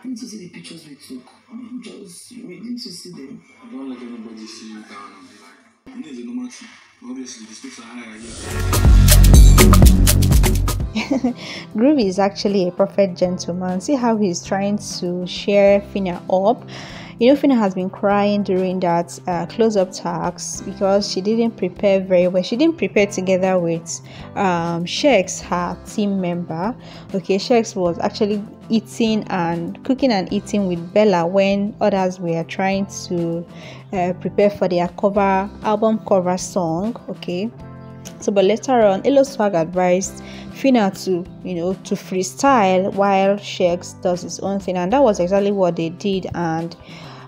I need to see the pictures we took. I'm just, we need to see them. Don't let anybody see you down and be like, you know, it's a normal thing. Obviously, the stakes are high. Yeah. Groovy is actually a perfect gentleman. See how he's trying to share Phyna up you know, Phyna has been crying during that uh, close-up tax because she didn't prepare very well. She didn't prepare together with um, Sheggz, her team member. Okay, Sheggz was actually eating and cooking and eating with Bella when others were trying to uh, prepare for their cover album cover song. Okay, so but later on, Eloswag advised Phyna to you know to freestyle while Sheggz does his own thing, and that was exactly what they did and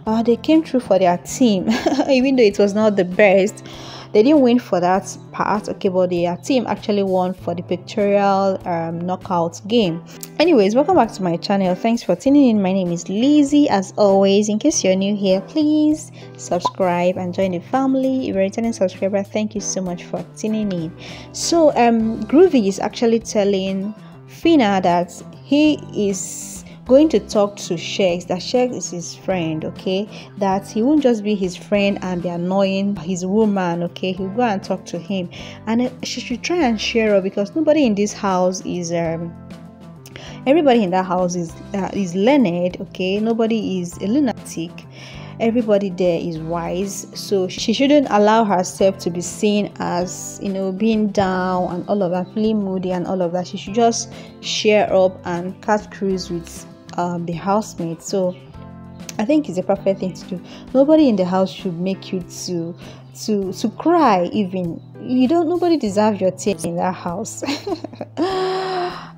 uh, they came through for their team, even though it was not the best. They didn't win for that part, okay, but their team actually won for the pictorial um, knockout game. Anyways, welcome back to my channel. Thanks for tuning in. My name is Lizzy. As always, in case you're new here, please subscribe and join the family. If you're a returning subscriber, thank you so much for tuning in. So, um, Groovy is actually telling Phyna that he is going to talk to Sheggz that Sheggz is his friend, okay? That he won't just be his friend and be annoying his woman, okay? He'll go and talk to him, and she should try and share her because nobody in this house is um everybody in that house is uh, is learned, okay? Nobody is a lunatic everybody there is wise so she shouldn't allow herself to be seen as you know being down and all of that feeling moody and all of that she should just share up and cut cruise with um, the housemate. So I think it's a perfect thing to do. Nobody in the house should make you to to to cry even. You don't nobody deserves your tears in that house.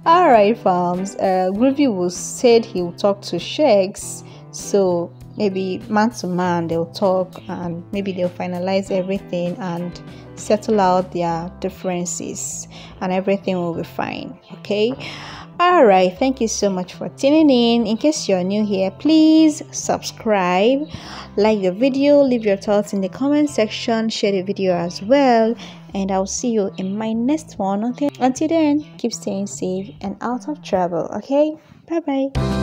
Alright farms. Uh Groovy was said he will talk to Sheggz. So maybe man to man they'll talk and maybe they'll finalize everything and settle out their differences and everything will be fine. Okay. Alright, thank you so much for tuning in. In case you're new here, please subscribe, like the video, leave your thoughts in the comment section, share the video as well, and I'll see you in my next one. Okay, until then, keep staying safe and out of trouble. Okay, bye bye.